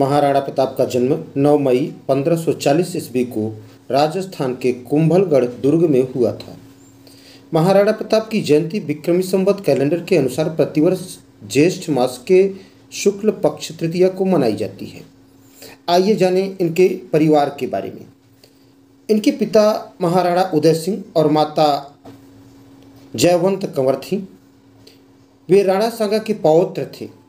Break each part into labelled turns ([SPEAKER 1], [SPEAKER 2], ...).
[SPEAKER 1] महाराणा प्रताप का जन्म 9 मई 1540 ईस्वी को राजस्थान के कुंभलगढ़ दुर्ग में हुआ था। महाराणा प्रताप की जयंती विक्रमी संवत कैलेंडर के अनुसार प्रतिवर्ष ज्येष्ठ मास के शुक्ल पक्ष तृतीया को मनाई जाती है। आइए जानें इनके परिवार के बारे में। इनके पिता महाराणा उदय सिंह और माता जयवंत कंवर थी। वे राणा सांगा के पौत्र थे।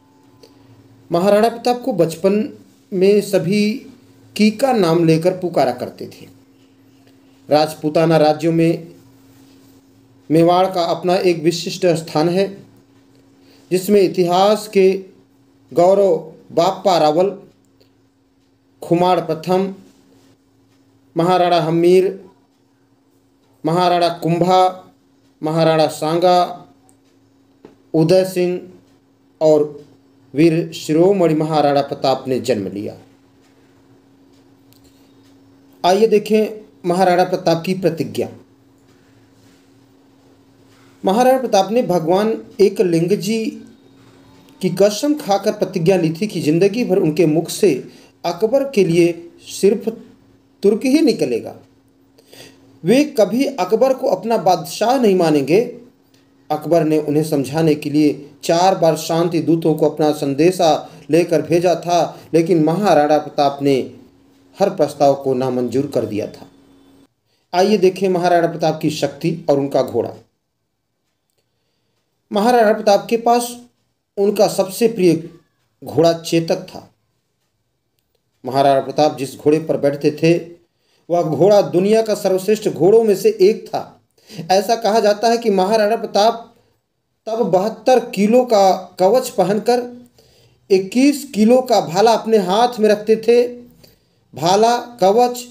[SPEAKER 1] महाराणा प्रताप को बचपन में सभी की का नाम लेकर पुकारा करते थे। राजपूताना राज्यों में मेवाड़ का अपना एक विशिष्ट स्थान है, जिसमें इतिहास के गौरव बाप्पा रावल खुमाड़ प्रथम, महाराणा हमीर, महाराणा कुंभा, महाराणा सांगा, उदय सिंह और वीर शिरोमणि महाराणा प्रताप ने जन्म लिया। आइए देखें महाराणा प्रताप की प्रतिज्ञा। महाराणा प्रताप ने भगवान एक लिंग जी की कसम खाकर प्रतिज्ञा ली थी कि ज़िंदगी भर उनके मुख से अकबर के लिए सिर्फ़ तुर्क ही निकलेगा। वे कभी अकबर को अपना बादशाह नहीं मानेंगे अकबर ने उन्हें समझाने के लिए चार बार शांति दूतों को अपना संदेशा लेकर भेजा था, लेकिन महाराणा प्रताप ने हर प्रस्ताव को नामंजूर कर दिया था। आइए देखें महाराणा प्रताप की शक्ति और उनका घोड़ा। महाराणा प्रताप के पास उनका सबसे प्रिय घोड़ा चेतक था। महाराणा प्रताप जिस घोड़े पर बैठते थे, वह घोड़ा दुनिया का सर्वश्रेष्ठ घोड़ों में से एक था। ऐसा कहा जाता है कि महाराणा प्रताप तब बहत्तर किलो का कवच पहनकर 21 किलो का भाला अपने हाथ में रखते थे। भाला, कवच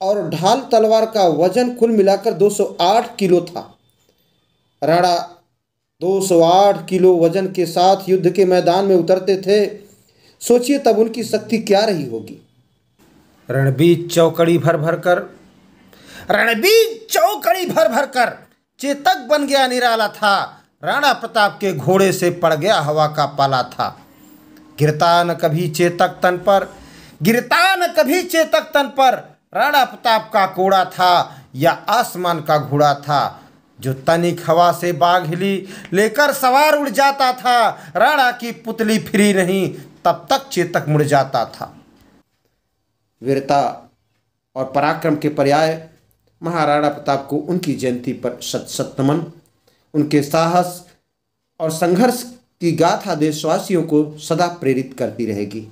[SPEAKER 1] और ढाल तलवार का वज़न कुल मिलाकर 208 किलो था। राणा 208 किलो वज़न के साथ युद्ध के मैदान में उतरते थे। सोचिए तब उनकी शक्ति क्या रही होगी। रणबीर चौकड़ी भर भर कर रणबीर चौकड़ी भर भर कर चेतक बन गया निराला था। राणा प्रताप के घोड़े से पड़ गया हवा का पाला था। गिरता न कभी चेतक तन पर गिरता न कभी चेतक तन पर राणा प्रताप का कोड़ा था या आसमान का घोड़ा था। जो तनिक हवा से बाघ हिली लेकर सवार उड़ जाता था, राणा की पुतली फिरी नहीं, तब तक चेतक मुड़ जाता था। वीरता और पराक्रम के पर्याय महाराणा प्रताप को उनकी जयंती पर सत सत्यमन उनके साहस और संघर्ष की गाथा देशवासियों को सदा प्रेरित करती रहेगी।